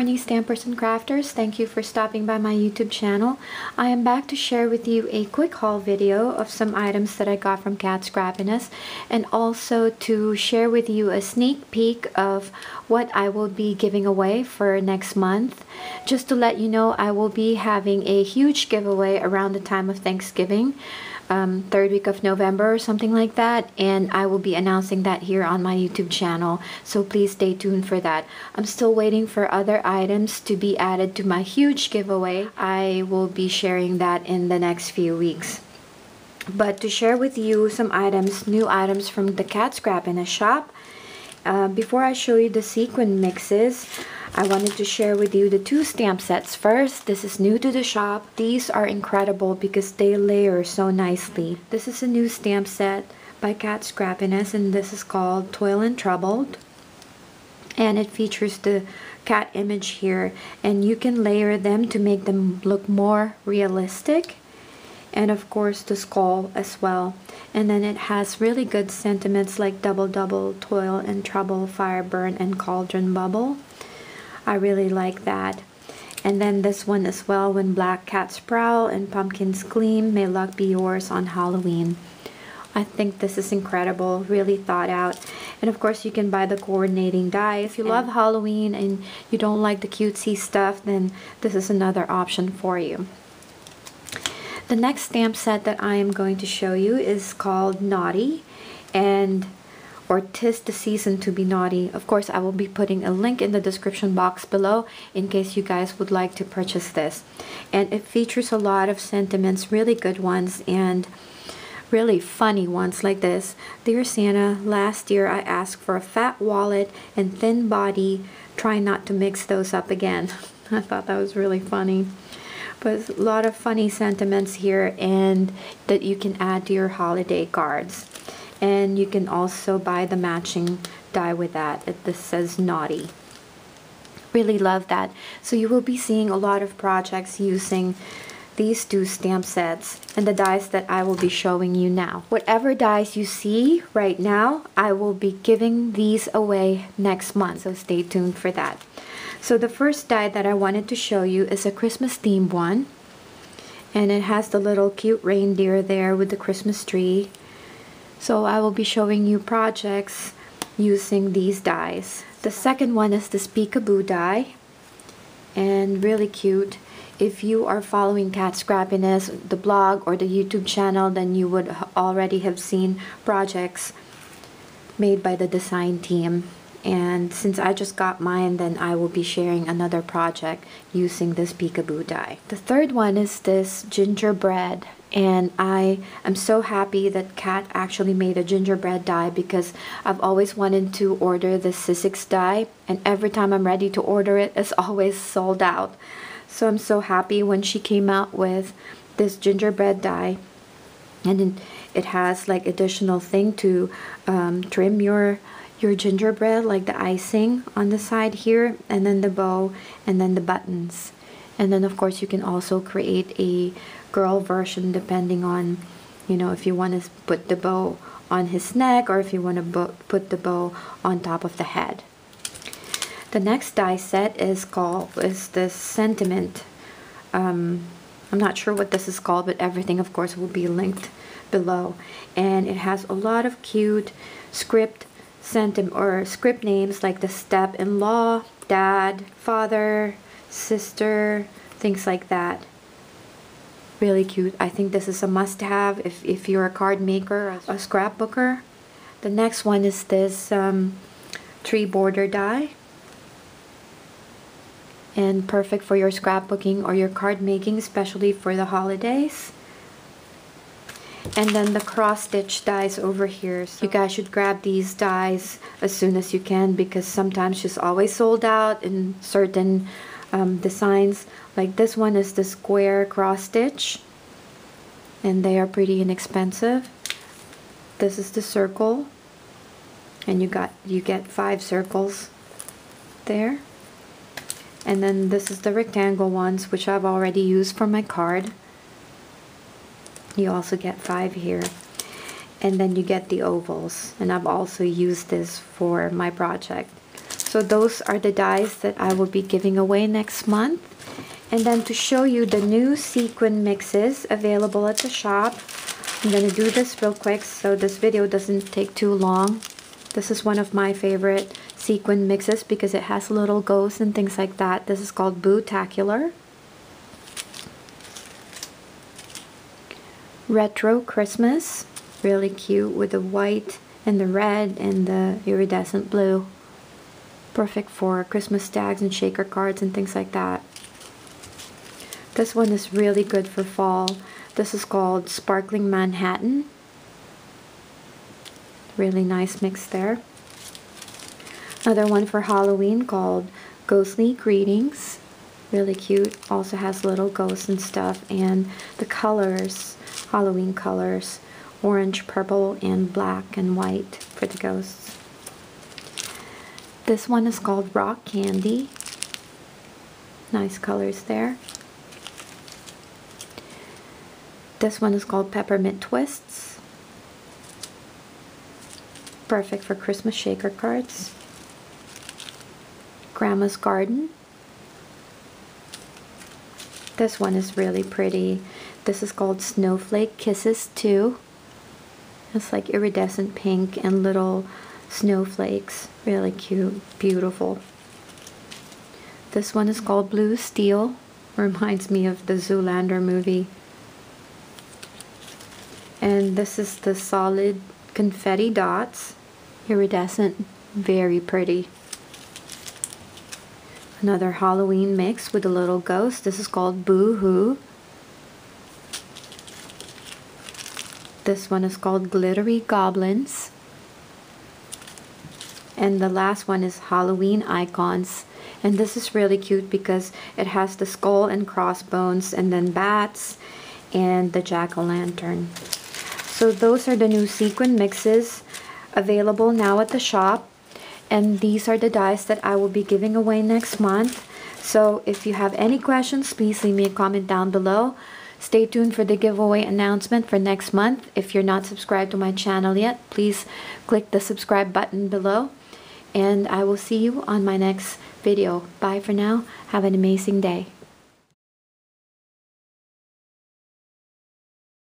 morning stampers and crafters. Thank you for stopping by my youtube channel. I am back to share with you a quick haul video of some items that i got from Kat Scrappiness and also to share with you a sneak peek of what i will be giving away for next month. Just to let you know i will be having a huge giveaway around the time of thanksgiving um, third week of November or something like that and I will be announcing that here on my YouTube channel so please stay tuned for that. I'm still waiting for other items to be added to my huge giveaway. I will be sharing that in the next few weeks. But to share with you some items, new items from the Kat Scrappiness shop, uh, before I show you the sequin mixes, I wanted to share with you the two stamp sets first. This is new to the shop. These are incredible because they layer so nicely. This is a new stamp set by Kat Scrappiness and this is called Toil and Troubled. And it features the cat image here and you can layer them to make them look more realistic and of course the skull as well and then it has really good sentiments like double double toil and trouble fire burn and cauldron bubble I really like that. And then this one as well, When Black Cats Prowl and Pumpkins Gleam, May Luck Be Yours on Halloween. I think this is incredible, really thought out. And of course you can buy the coordinating die. If you love Halloween and you don't like the cutesy stuff, then this is another option for you. The next stamp set that I am going to show you is called Naughty. And or tis the season to be naughty. Of course, I will be putting a link in the description box below in case you guys would like to purchase this. And it features a lot of sentiments, really good ones, and really funny ones like this. Dear Santa, last year I asked for a fat wallet and thin body. Try not to mix those up again. I thought that was really funny. But a lot of funny sentiments here and that you can add to your holiday cards and you can also buy the matching die with that this says naughty really love that so you will be seeing a lot of projects using these two stamp sets and the dies that I will be showing you now. Whatever dies you see right now, I will be giving these away next month, so stay tuned for that. So the first die that I wanted to show you is a Christmas themed one. And it has the little cute reindeer there with the Christmas tree. So I will be showing you projects using these dies. The second one is this peekaboo die and really cute. If you are following Kat Scrappiness, the blog or the YouTube channel, then you would already have seen projects made by the design team. And since I just got mine, then I will be sharing another project using this peekaboo die. The third one is this gingerbread. And I am so happy that Kat actually made a gingerbread die because I've always wanted to order the Sizzix die and every time I'm ready to order it it's always sold out. So I'm so happy when she came out with this gingerbread die and it has like additional thing to um, trim your your gingerbread like the icing on the side here and then the bow and then the buttons. And then of course you can also create a girl version depending on you know if you want to put the bow on his neck or if you want to put the bow on top of the head. The next die set is called is this sentiment. Um, I'm not sure what this is called but everything of course will be linked below. And it has a lot of cute script sentiment or script names like the step-in-law dad father sister things like that really cute. I think this is a must-have if, if you're a card maker, a scrapbooker. The next one is this um, tree border die. And perfect for your scrapbooking or your card making, especially for the holidays. And then the cross stitch dies over here. So you guys should grab these dies as soon as you can because sometimes she's always sold out in certain um, designs. Like this one is the square cross stitch and they are pretty inexpensive. This is the circle and you got you get five circles there. And then this is the rectangle ones which I've already used for my card you also get five here and then you get the ovals and I've also used this for my project So those are the dies that I will be giving away next month. And then to show you the new sequin mixes available at the shop, I'm going to do this real quick so this video doesn't take too long. This is one of my favorite sequin mixes because it has little ghosts and things like that. This is called Boo-tacular. Retro Christmas, really cute with the white and the red and the iridescent blue. Perfect for Christmas tags and shaker cards and things like that. This one is really good for fall. This is called Sparkling Manhattan. Really nice mix there. Another one for Halloween called Ghostly Greetings. Really cute. Also has little ghosts and stuff. And the colors, Halloween colors, orange, purple, and black and white for the ghosts. This one is called Rock Candy. Nice colors there. This one is called Peppermint Twists. Perfect for Christmas shaker cards. Grandma's Garden. This one is really pretty. This is called Snowflake Kisses 2. It's like iridescent pink and little snowflakes. Really cute, beautiful. This one is called Blue Steel. Reminds me of the Zoolander movie. And this is the solid confetti dots. Iridescent, very pretty. Another Halloween mix with a little ghost. This is called Boo-Who. This one is called Glittery Goblins. And the last one is Halloween Icons. And this is really cute because it has the skull and crossbones and then bats and the jack-o'-lantern. So those are the new sequin mixes available now at the shop. And these are the dies that I will be giving away next month. So if you have any questions, please leave me a comment down below. Stay tuned for the giveaway announcement for next month. If you're not subscribed to my channel yet, please click the subscribe button below. And I will see you on my next video. Bye for now. Have an amazing day.